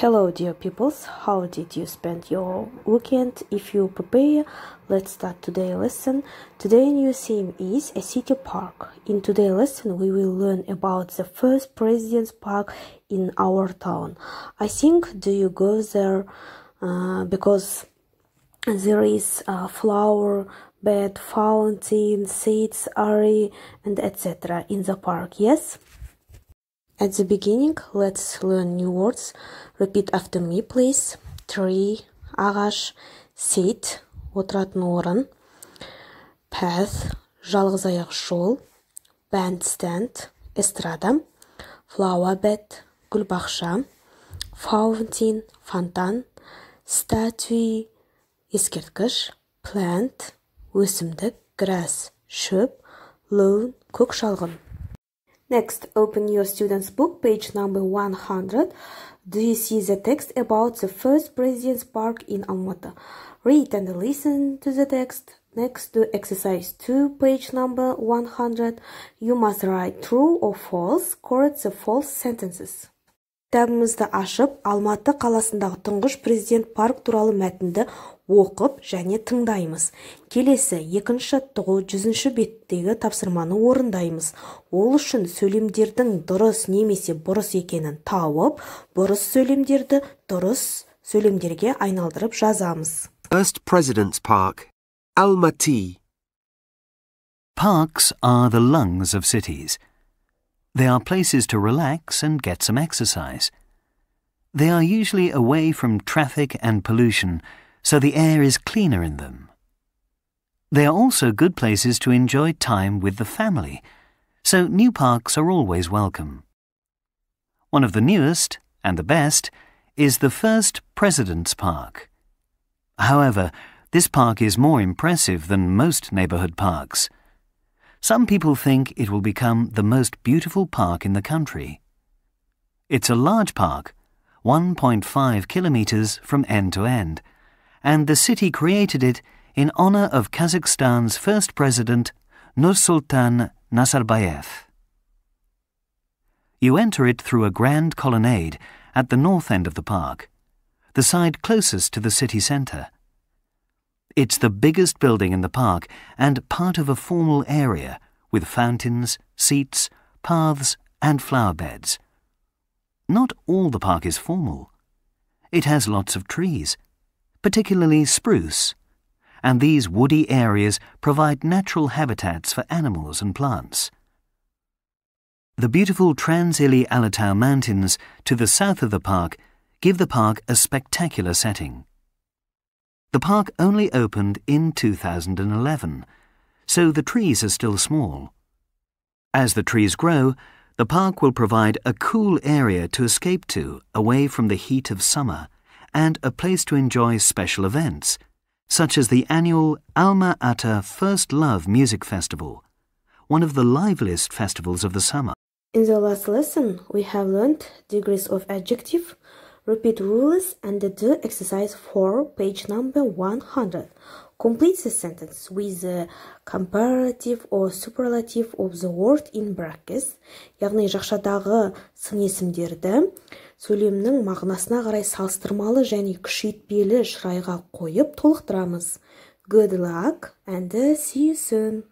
Hello, dear peoples. How did you spend your weekend? If you prepare, let's start today's lesson. Today's new theme is a city park. In today's lesson, we will learn about the first president's park in our town. I think do you go there uh, because there is a flower bed, fountain, seats, area, and etc. in the park. Yes. At the beginning, let's learn new words. Repeat after me, please. Tree, ағаш, seat, отыратын орын. Path, жалғыз аяқ жол. Bandstand, эстрада. Flower bed, гүлбақша. Fountain, фонтан. Statue, ескерткіш. Plant, өсімдік. Grass, шөп. Lawn, көк шалғын. Next, open your student's book, page number 100. Do you see the text about the first President's Park in Almaty? Read and listen to the text. Next, do exercise 2, page number 100. You must write true or false, correct the false sentences. кітабымызды ашып алматы қаласындағы тұңғыш президент парк туралы мәтінді оқып және тыңдаймыз келесі екінші жаттығу жүзінші беттегі тапсырманы орындаймыз ол үшін сөйлемдердің дұрыс немесе бұрыс екенін тауып бұрыс сөйлемдерді дұрыс сөйлемдерге айналдырып жазамыз First President's Park, Almaty. Parks are the lungs of cities. They are places to relax and get some exercise. They are usually away from traffic and pollution, so the air is cleaner in them. They are also good places to enjoy time with the family, so new parks are always welcome. One of the newest, and the best, is the first President's Park. However, this park is more impressive than most neighborhood parks. Some people think it will become the most beautiful park in the country. It's a large park, 1.5 kilometers from end to end, and the city created it in honor of Kazakhstan's first president, Nursultan Nazarbayev. You enter it through a grand colonnade at the north end of the park, the side closest to the city center. It's the biggest building in the park and part of a formal area with fountains, seats, paths, and flower beds. Not all the park is formal. It has lots of trees, particularly spruce, and these woody areas provide natural habitats for animals and plants. The beautiful Trans-Ili Alatau Mountains to the south of the park give the park a spectacular setting. The park only opened in 2011, so the trees are still small. As the trees grow, the park will provide a cool area to escape to away from the heat of summer and a place to enjoy special events, such as the annual Alma Ata First Love Music Festival, one of the liveliest festivals of the summer. In the last lesson, we have learned degrees of adjective, repeat rules, and do exercise 4, page number 100. Complete the sentence with the comparative or superlative of the word in brackets. Яғни жақшадағы сын есімдерді сөйлемнің мағынасына қарай салыстырмалы және күшейтпелі шырайға қойып толықтырамыз. Good luck and see you soon.